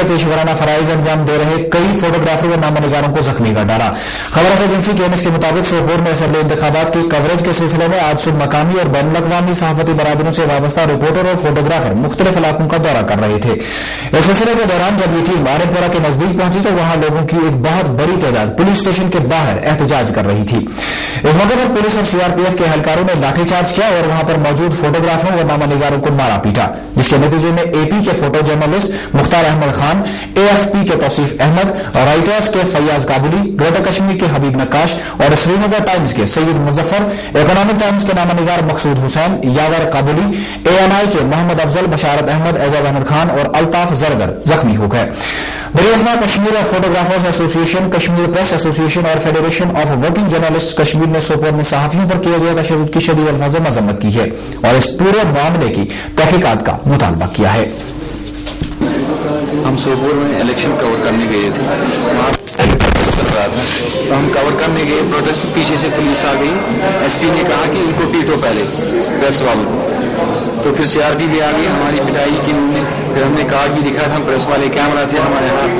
में पेशेवराना फराइज अंजाम दे रहे कई फोटोग्राफर व नामनिगारों को जख्मी कर डाला। खबर एजेंसी के एनएस के मुताबिक सोपोर में असम्बली इंतबात की कवरेज के सिलसिले में आज सुबह मकामी और बैन अवी सहाफती बरदरों से वाबस्ता रिपोर्टर और फोटोग्राफर मुख्तलिफ़ इलाकों का दौरा कर रहे थे। इस सिलसिले के दौरान जब ये टीम आरेपुरा के नज़दीक पहुँची तो वहाँ लोगों की एक बहुत बड़ी तादाद पुलिस स्टेशन के बाहर एहतजाज कर रही थी। इस मौके पर पुलिस और सीआरपीएफ के एहलकारों ने लाठीचार्ज किया और वहाँ पर मौजूद फोटोग्राफरों व नामानिगारों को मारा पीटा, जिसके नतीजे में एपी के photo journalist Mukhtar Ahmad Khan AFP के तौसीफ अहमद राइटर्स के फैयाज काबुली ग्रेटर कश्मीर के हबीब नकाश और श्रीनगर टाइम्स के सैयद मुजफ्फर इकोनॉमिक टाइम्स के नामानिगार मकसूद हुसैन, यावर काबुली एएनआई के मोहम्मद अफजल, बशारत अहमद, एजाज अहमद खान और अल्ताफ जरगर जख्मी हो गए। बरियाजना Kashmir photographers association Kashmir press association और federation of working journalist Kashmir ने सोपोर में सहाफियों पर किया गया तशद की शदीद अल्फाज मजम्मत की है और इस पूरे मामले की तहकीकत का मुतालबा किया है। सोपोर में इलेक्शन कवर करने गए थे। तो हम कवर करने गए प्रोटेस्ट पीछे से पुलिस आ गई। एसपी ने कहा कि इनको पीटो पहले प्रेस वालों को। तो फिर सीआरपी भी आ गई, हमारी पिटाई की उन्होंने। फिर हमने कार्ड भी दिखा था प्रेस वाले कैमरा थे, हमारे हाथ।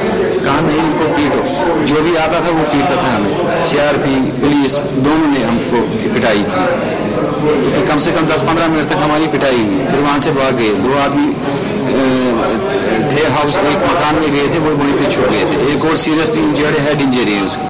कहा, नहीं, इनको पीटो। जो भी आता था, वो पीटता था हमें। सीआरपी पुलिस दोनों ने हमको पिटाई की। तो कम से कम दस पंद्रह मिनट तक हमारी पिटाई हुई। फिर वहाँ से भाग गए। दो आदमी थे हाउस एक मकान में गए थे, वो वहीं पे छुप गए थे। एक और सीरियसली इंजर्ड हेड इंजरी है उसकी।